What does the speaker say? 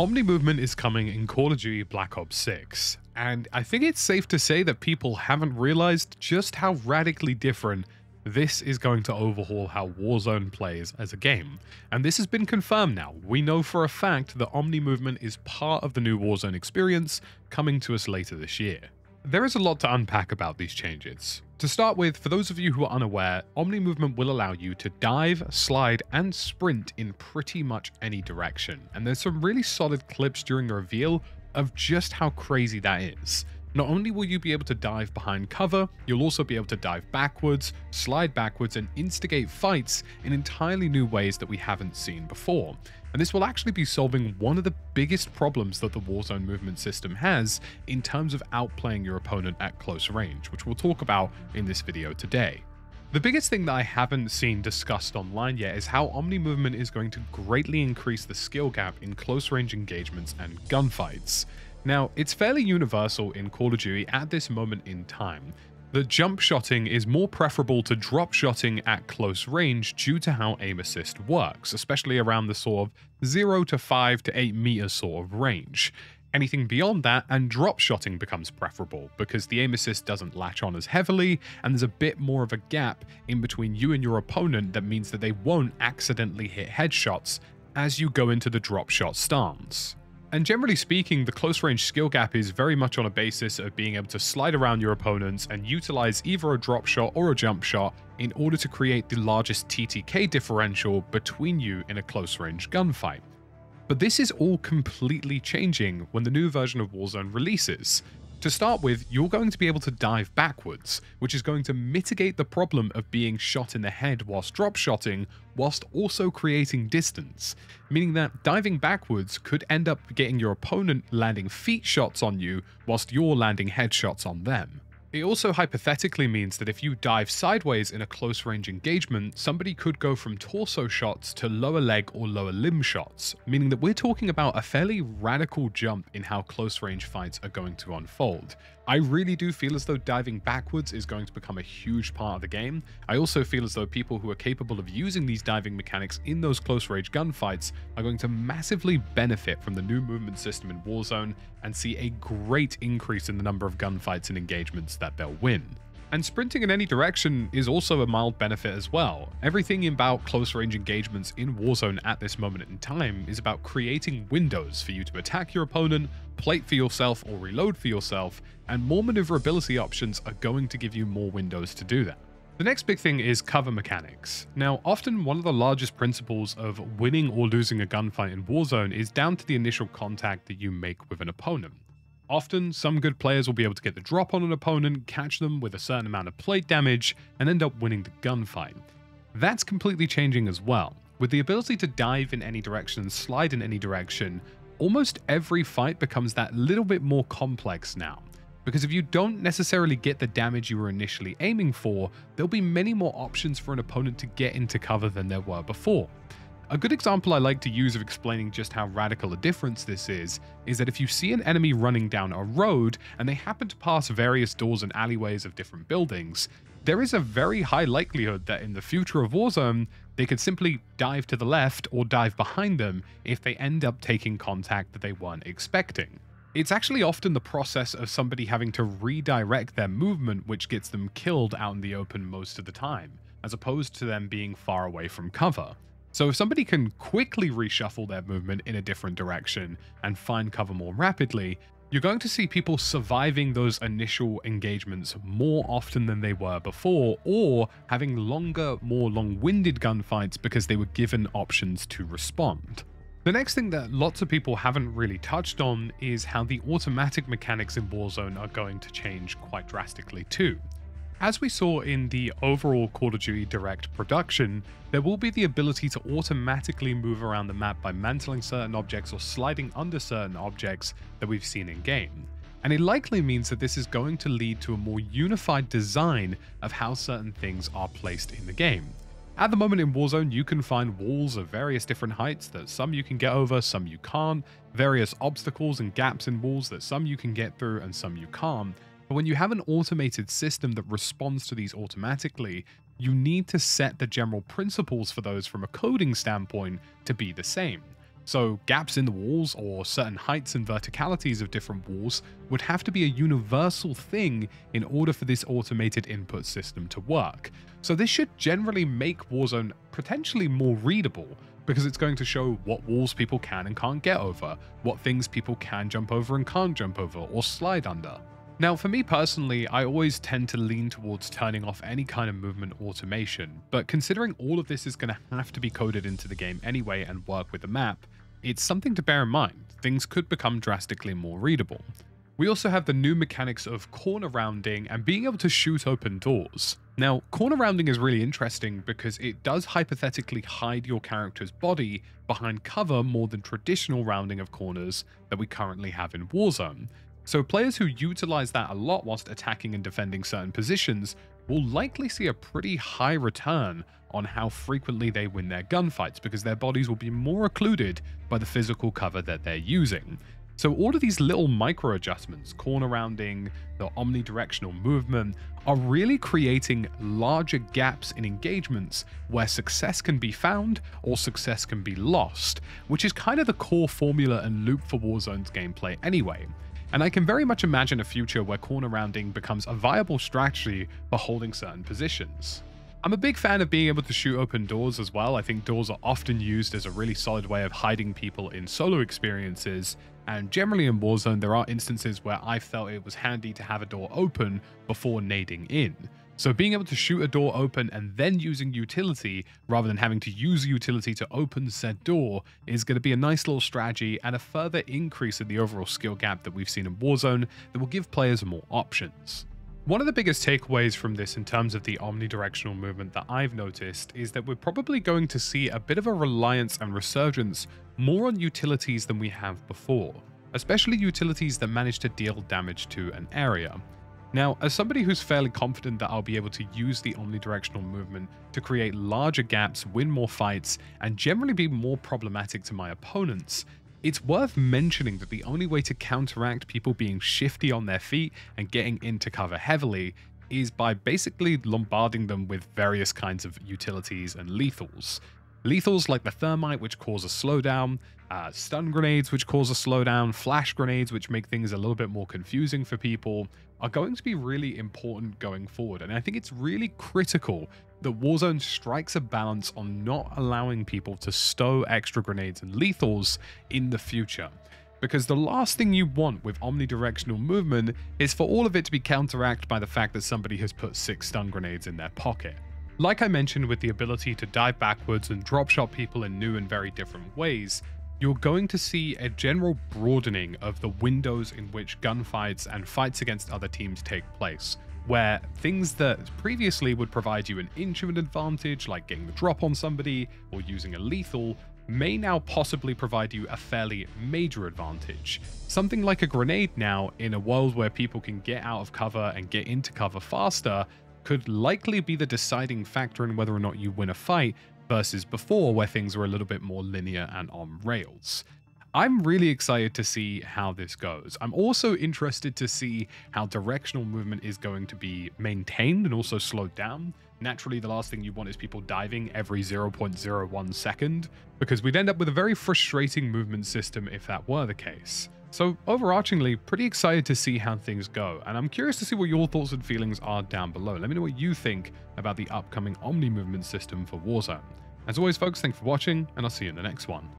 Omni movement is coming in Call of Duty Black Ops 6, and I think it's safe to say that people haven't realized just how radically different this is going to overhaul how Warzone plays as a game. And this has been confirmed now. We know for a fact that Omni movement is part of the new Warzone experience coming to us later this year. There is a lot to unpack about these changes. To start with, for those of you who are unaware, Omni Movement will allow you to dive, slide, and sprint in pretty much any direction, and there's some really solid clips during the reveal of just how crazy that is. Not only will you be able to dive behind cover, you'll also be able to dive backwards, slide backwards, and instigate fights in entirely new ways that we haven't seen before. And this will actually be solving one of the biggest problems that the Warzone movement system has in terms of outplaying your opponent at close range, which we'll talk about in this video today. The biggest thing that I haven't seen discussed online yet is how Omni Movement is going to greatly increase the skill gap in close range engagements and gunfights. Now, it's fairly universal in Call of Duty at this moment in time that jump shotting is more preferable to drop shotting at close range due to how aim assist works, especially around the sort of 0 to 5 to 8 meter sort of range. Anything beyond that, and drop shotting becomes preferable because the aim assist doesn't latch on as heavily, and there's a bit more of a gap in between you and your opponent that means that they won't accidentally hit headshots as you go into the drop shot stance. And generally speaking, the close range skill gap is very much on a basis of being able to slide around your opponents and utilize either a drop shot or a jump shot in order to create the largest TTK differential between you in a close range gunfight. But this is all completely changing when the new version of Warzone releases. To start with, you're going to be able to dive backwards, which is going to mitigate the problem of being shot in the head whilst drop shotting, whilst also creating distance, meaning that diving backwards could end up getting your opponent landing feet shots on you whilst you're landing headshots on them. It also hypothetically means that if you dive sideways in a close range engagement, somebody could go from torso shots to lower leg or lower limb shots, meaning that we're talking about a fairly radical jump in how close range fights are going to unfold. I really do feel as though diving backwards is going to become a huge part of the game. I also feel as though people who are capable of using these diving mechanics in those close range gunfights are going to massively benefit from the new movement system in Warzone and see a great increase in the number of gunfights and engagements that they'll win. And sprinting in any direction is also a mild benefit as well. Everything about close range engagements in Warzone at this moment in time is about creating windows for you to attack your opponent, plate for yourself, or reload for yourself, and more maneuverability options are going to give you more windows to do that. The next big thing is cover mechanics. Now, often one of the largest principles of winning or losing a gunfight in Warzone is down to the initial contact that you make with an opponent. Often, some good players will be able to get the drop on an opponent, catch them with a certain amount of plate damage, and end up winning the gunfight. That's completely changing as well. With the ability to dive in any direction and slide in any direction, almost every fight becomes that little bit more complex now. Because if you don't necessarily get the damage you were initially aiming for, there'll be many more options for an opponent to get into cover than there were before. A good example I like to use of explaining just how radical a difference this is, is that if you see an enemy running down a road and they happen to pass various doors and alleyways of different buildings, there is a very high likelihood that in the future of Warzone, they could simply dive to the left or dive behind them if they end up taking contact that they weren't expecting. It's actually often the process of somebody having to redirect their movement which gets them killed out in the open most of the time, as opposed to them being far away from cover. So if somebody can quickly reshuffle their movement in a different direction and find cover more rapidly, you're going to see people surviving those initial engagements more often than they were before, or having longer, more long-winded gunfights because they were given options to respond. The next thing that lots of people haven't really touched on is how the automatic mechanics in Warzone are going to change quite drastically too. As we saw in the overall Call of Duty Direct production, there will be the ability to automatically move around the map by mantling certain objects or sliding under certain objects that we've seen in game. And it likely means that this is going to lead to a more unified design of how certain things are placed in the game. At the moment in Warzone, you can find walls of various different heights that some you can get over, some you can't, various obstacles and gaps in walls that some you can get through and some you can't, but when you have an automated system that responds to these automatically, you need to set the general principles for those from a coding standpoint to be the same. So gaps in the walls or certain heights and verticalities of different walls would have to be a universal thing in order for this automated input system to work. So this should generally make Warzone potentially more readable because it's going to show what walls people can and can't get over, what things people can jump over and can't jump over or slide under. Now, for me personally, I always tend to lean towards turning off any kind of movement automation, but considering all of this is going to have to be coded into the game anyway and work with the map, it's something to bear in mind. Things could become drastically more readable. We also have the new mechanics of corner rounding and being able to shoot open doors. Now, corner rounding is really interesting because it does hypothetically hide your character's body behind cover more than traditional rounding of corners that we currently have in Warzone. So players who utilize that a lot whilst attacking and defending certain positions will likely see a pretty high return on how frequently they win their gunfights because their bodies will be more occluded by the physical cover that they're using. So all of these little micro adjustments, corner rounding, the omnidirectional movement, are really creating larger gaps in engagements where success can be found or success can be lost, which is kind of the core formula and loop for Warzone's gameplay anyway and I can very much imagine a future where corner rounding becomes a viable strategy for holding certain positions. I'm a big fan of being able to shoot open doors as well. I think doors are often used as a really solid way of hiding people in solo experiences, and generally in Warzone there are instances where I felt it was handy to have a door open before nading in. So being able to shoot a door open and then using utility rather than having to use utility to open said door is going to be a nice little strategy and a further increase in the overall skill gap that we've seen in Warzone that will give players more options. One of the biggest takeaways from this in terms of the omnidirectional movement that I've noticed is that we're probably going to see a bit of a reliance and resurgence more on utilities than we have before, especially utilities that manage to deal damage to an area. Now, as somebody who's fairly confident that I'll be able to use the omnidirectional movement to create larger gaps, win more fights, and generally be more problematic to my opponents, it's worth mentioning that the only way to counteract people being shifty on their feet and getting into cover heavily is by basically lombarding them with various kinds of utilities and lethals. Lethals like the thermite, which cause a slowdown, uh, stun grenades, which cause a slowdown, flash grenades, which make things a little bit more confusing for people, are going to be really important going forward. And I think it's really critical that Warzone strikes a balance on not allowing people to stow extra grenades and lethals in the future. Because the last thing you want with omnidirectional movement is for all of it to be counteracted by the fact that somebody has put six stun grenades in their pocket. Like I mentioned with the ability to dive backwards and drop shot people in new and very different ways, you're going to see a general broadening of the windows in which gunfights and fights against other teams take place, where things that previously would provide you an inch of an advantage, like getting the drop on somebody or using a lethal, may now possibly provide you a fairly major advantage. Something like a grenade now, in a world where people can get out of cover and get into cover faster, could likely be the deciding factor in whether or not you win a fight versus before where things were a little bit more linear and on rails. I'm really excited to see how this goes. I'm also interested to see how directional movement is going to be maintained and also slowed down. Naturally, the last thing you want is people diving every 0.01 second, because we'd end up with a very frustrating movement system if that were the case. So overarchingly, pretty excited to see how things go, and I'm curious to see what your thoughts and feelings are down below. Let me know what you think about the upcoming Omni movement system for Warzone. As always folks, thanks for watching, and I'll see you in the next one.